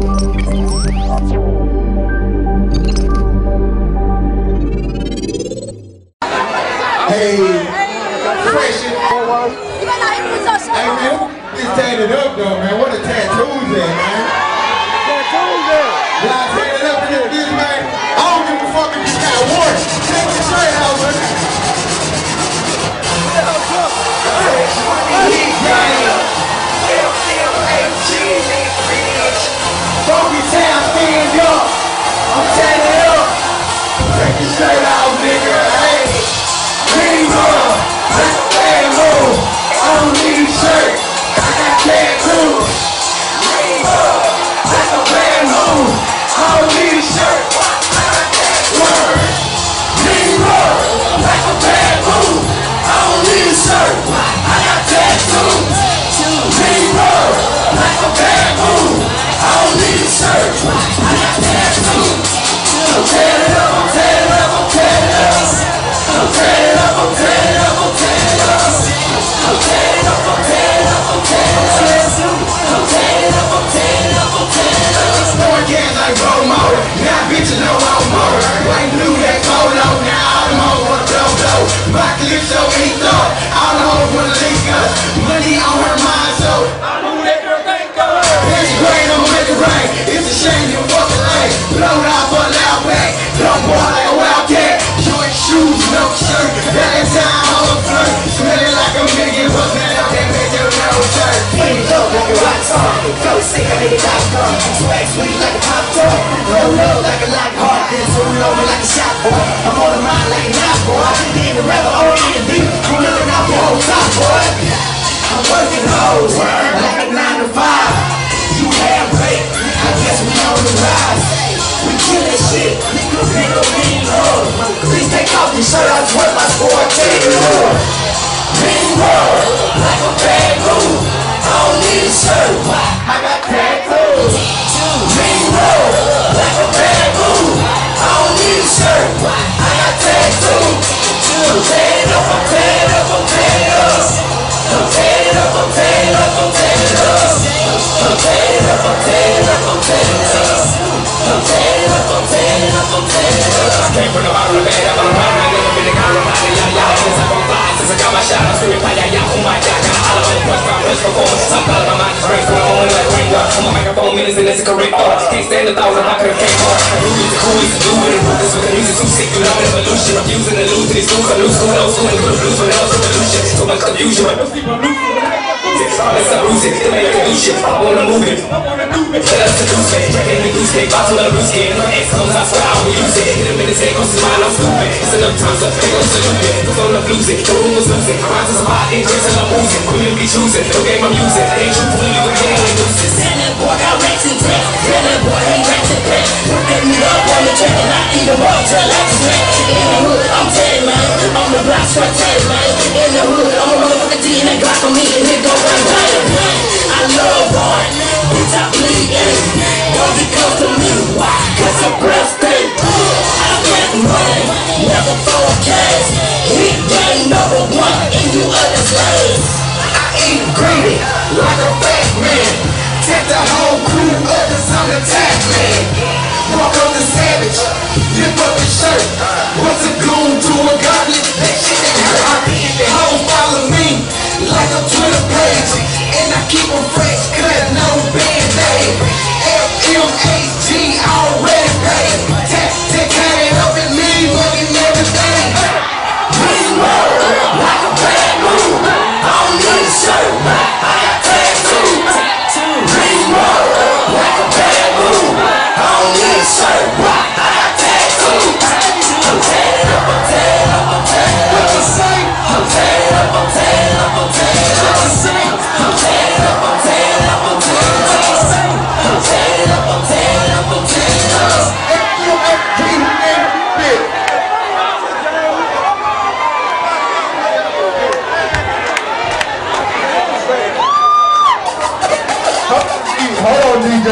Hey, fresh it. Hey man, just tatted up though, man. What a tattoos at, man. When I tatted up in this bitch, man, I don't give a fuck sport, microphone, minutes, a. Can't stand the thoughts, I could've came hard. Who is it, who is it, do it, and ruthless with the music, too sick, you know, evolution. I'm using the lose, these fools, I lose, who knows, who ain't gonna lose, what else, evolution. So much confusion, but those people lose. Let's it, they make it do shit. I wanna move it. Tell us to do it. Drinking the goose cake, bottle of loose skin. My ex comes, I swear I will use it. In his head, cause his mind, I'm stupid. It's enough they gon' salute it. Cause on the blues the room was losing. I to the I'm losing. Women be choosing, no game I'm using. Ain't you with game, ain't losing. The track and I eat them up till I snack. In the hood, I'm tatted, man. On the block, straight tatted, man. In the hood, I'm a motherfucking G and that Glock on me and it go right bang. I love boy, bitch, I bleed in. Don't be close to me, why? Cause I'm breath stink. I get money, never throw a cash. Hit Gang number one, and you other slaves. I eat greedy like a fat man. Take the whole crew up to some attack man. Walk on the savage, What's a goon to a goblet? That shit beat the whole follow me like a Twitter page. And I keep them fresh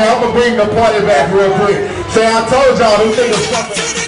I'm gonna bring the party back real quick. Say, I told y'all, them niggas fucking.